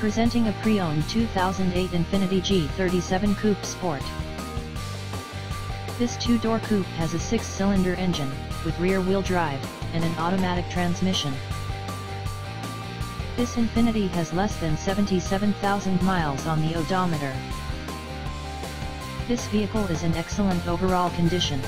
Presenting a pre-owned 2008 Infiniti G37 Coupe Sport. This two-door coupe has a six-cylinder engine, with rear-wheel drive, and an automatic transmission. This Infiniti has less than 77,000 miles on the odometer. This vehicle is in excellent overall condition,